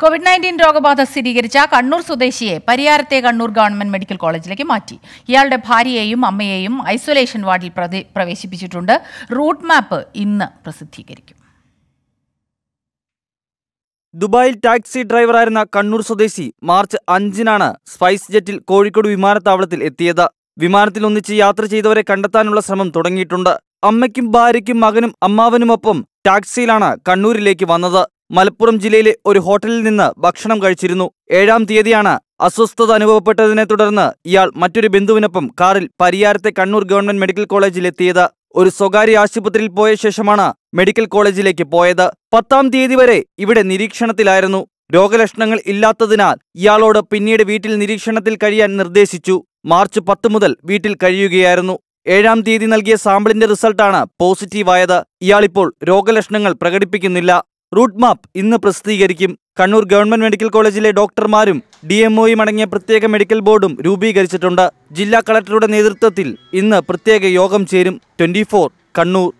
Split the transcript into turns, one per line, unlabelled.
Covid nineteen രോഗബാധ സ്ഥിരീകരിച്ച കണ്ണൂർ സ്വദേശിയെ പരിയാരത്തെ കണ്ണൂർ ഗവൺമെന്റ് മെഡിക്കൽ കോളേജിലേക്ക് മാറ്റി. ഇയാളുടെ ഭാര്യയെയും അമ്മയെയും ഐസൊലേഷൻ വാർഡിൽ പ്രവേശിപ്പിച്ചിട്ടുണ്ട്. റൂട്ട് മാപ്പ് ഇന്ന് പ്രസിദ്ധീകരിക്കും.
ദുബായിൽ ടാക്സി ഡ്രൈവറായിരുന്ന കണ്ണൂർ സ്വദേശി മാർച്ച് അഞ്ചിനാണ് സ്പൈസ് ജെറ്റിൽ കോഴിക്കോട് വിമാനത്താവളത്തിൽ എത്തിയത്. വിമാനത്തിൽ ഒന്നിച്ച് യാത്ര ചെയ്തവരെ കണ്ടെത്താനുള്ള ശ്രമം തുടങ്ങിയിട്ടുണ്ട്. അമ്മയ്ക്കും ഭാര്യയ്ക്കും മകനും അമ്മാവനുമൊപ്പം ടാക്സിയിലാണ് കണ്ണൂരിലേക്ക് വന്നത്. മലപ്പുറം ജില്ലയിലെ ഒരു ഹോട്ടലിൽ നിന്ന് ഭക്ഷണം കഴിച്ചിരുന്നു. ഏഴാം തീയതിയാണ് അസ്വസ്ഥത അനുഭവപ്പെട്ടതിനെ തുടർന്ന് ഇയാൾ മറ്റൊരു ബന്ധുവിനൊപ്പം കാറിൽ പരിയാരത്തെ കണ്ണൂർ ഗവൺമെന്റ് മെഡിക്കൽ കോളേജിൽ എത്തിയത് ഒരു സ്വകാര്യ ആശുപത്രിയിൽ പോയ ശേഷമാണ് മെഡിക്കൽ കോളേജിലേക്ക് പോയത്. പത്താം തീയതി വരെ ഇവിടെ നിരീക്ഷണത്തിലായിരുന്നു. രോഗലക്ഷണങ്ങൾ ഇല്ലാത്തതിനാൽ ഇയാളോട് പിന്നീട് വീട്ടിൽ നിരീക്ഷണത്തിൽ കഴിയാൻ നിർദ്ദേശിച്ചു. മാർച്ച് പത്ത് മുതൽ വീട്ടിൽ കഴിയുകയായിരുന്നു. ഏഴാം തീയതി നൽകിയ സാമ്പിളിന്റെ റിസൾട്ടാണ് പോസിറ്റീവായത്. ഇയാളിപ്പോൾ രോഗലക്ഷണങ്ങൾ പ്രകടിപ്പിക്കുന്നില്ല. റൂട്ട് മാപ്പ് ഇന്ന് പ്രസിദ്ധീകരിക്കും. കണ്ണൂർ ഗവൺമെന്റ് മെഡിക്കൽ കോളേജിലെ ഡോക്ടർമാരും ഡി എം ഒയും അടങ്ങിയ പ്രത്യേക മെഡിക്കൽ ബോർഡും രൂപീകരിച്ചിട്ടുണ്ട്. ജില്ലാ കളക്ടറുടെ നേതൃത്വത്തിൽ ഇന്ന് പ്രത്യേക യോഗം ചേരും. ട്വന്റി കണ്ണൂർ.